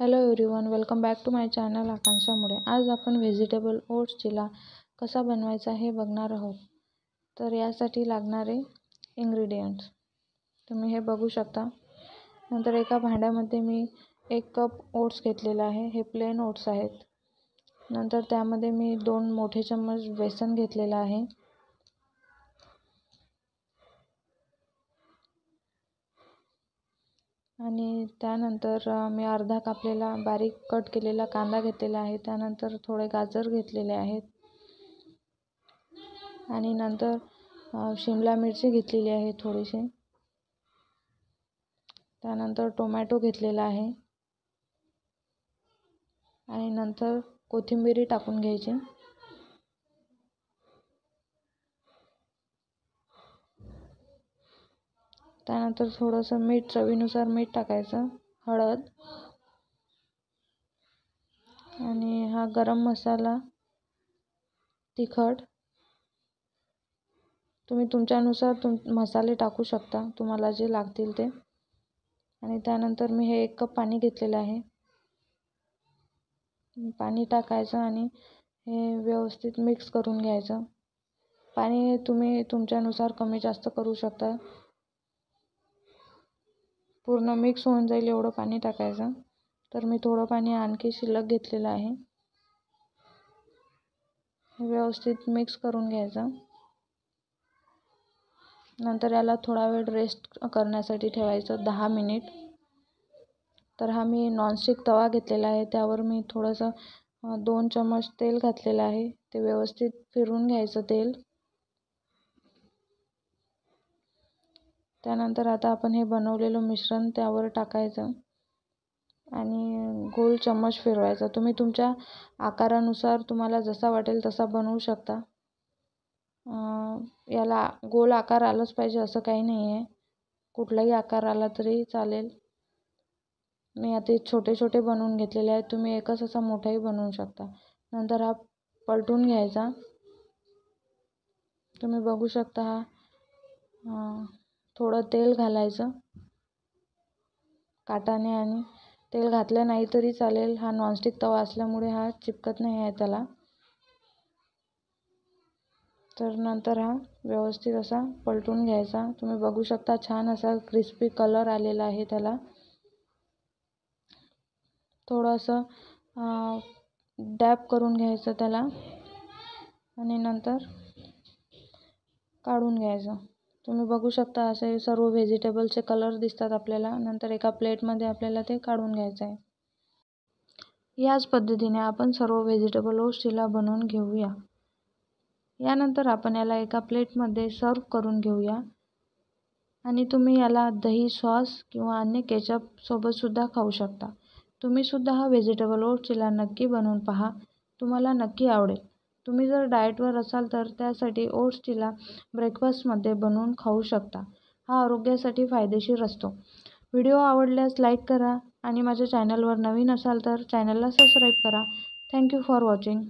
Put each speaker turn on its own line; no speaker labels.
Hello everyone welcome back to my channel आकांक्षामुळे आज आपण vegetable oats चिला कसा बनवायचा हे बघणार आहोत. तर यासाठी लागणारे इन्ग्रेडियंट्स तुम्ही हे बघू शकता. नंतर एका भांड्यामध्ये मी एक कप ओट्स घेतलेला आहे. हे प्लेन ओट्स आहेत. नंतर त्यामध्ये मी दोन मोठे चम्मच बेसन घेतलेलं आहे. आणि त्यानंतर मी अर्धा कापलेला बारीक कट केलेला कांदा घेतलेला आहे. त्यानंतर थोडे गाजर घेतलेले आहेत. आणि नंतर शिमला मिरची घेतलेली आहे थोडीशी. त्यानंतर टोमॅटो घेतलेला आहे. आणि नंतर कोथिंबीरी टाकून घ्यायची. त्यानंतर थोडंसं मीठ चवीनुसार मीठ टाकायचं हळद. आणि हा गरम मसाला तिखट. तुम्ही तुमच्यानुसार तुम मसाले टाकू शकता तुम्हाला जे लागतील ते. आणि त्यानंतर मी हे एक कप पाणी घेतलेलं आहे. पाणी टाकायचं आणि हे व्यवस्थित मिक्स करून घ्यायचं. पाणी तुम्ही तुमच्यानुसार कमी जास्त करू शकता. पूर्ण मिक्स होऊन जाईल एवढं पाणी टाकायचं. तर मी थोडं पाणी आणखी शिल्लक घेतलेलं आहे. व्यवस्थित मिक्स करून घ्यायचं. नंतर याला थोडा वेळ रेस्ट करण्यासाठी ठेवायचं दहा मिनिट तर हा मी नॉनस्टिक तवा घेतलेला आहे. त्यावर मी थोडंसं दोन चम्मच तेल घातलेलं आहे. ते व्यवस्थित फिरून घ्यायचं तेल. त्यानंतर आता आपण हे बनवलेलं मिश्रण त्यावर टाकायचं. आणि गोल चम्मच फिरवायचा. तुम्ही तुमच्या आकारानुसार तुम्हाला जसा वाटेल तसा बनवू शकता. याला गोल आकार आलाच पाहिजे असं काही नाही आहे कुठलाही आकार आला तरी चालेल. मी आता छोटे छोटे बनवून घेतलेले आहेत. तुम्ही एकच असा मोठाही बनवू शकता. नंतर हा पलटून घ्यायचा. तुम्ही बघू शकता हा थोडं तेल घालायचं. काटाने आणि तेल घातलं नाही तरी चालेल. हा नॉनस्टिक तवा असल्यामुळे हा चिपकत नाही आहे त्याला. तर नंतर हा व्यवस्थित असा पलटून घ्यायचा. तुम्ही बघू शकता छान असा क्रिस्पी कलर आलेला आहे त्याला. थोडंसं डॅप करून घ्यायचं त्याला. आणि नंतर काढून घ्यायचं. तुम्ही बघू शकता असे सर्व व्हेजिटेबलचे कलर दिसतात आपल्याला. नंतर एका प्लेटमध्ये आपल्याला ते काढून घ्यायचं आहे. याच पद्धतीने आपण सर्व व्हेजिटेबल ओस्टीला बनवून घेऊया. यानंतर आपण याला एका प्लेटमध्ये सर्व करून घेऊया. आणि तुम्ही याला दही सॉस किंवा अन्य केचपसोबतसुद्धा खाऊ शकता. तुम्हीसुद्धा हा व्हेजिटेबल ओस्टीला नक्की बनवून पहा. तुम्हाला नक्की आवडेल. तुम्ही जर डाएटवर असाल तर त्यासाठी ओट्स चिला ब्रेकफास्टमध्ये बनवून खाऊ शकता. हा आरोग्यासाठी फायदेशीर असतो. व्हिडिओ आवडल्यास लाईक करा आणि माझ्या चॅनलवर नवीन असाल तर चॅनलला सबस्क्राईब करा. Thank you for watching.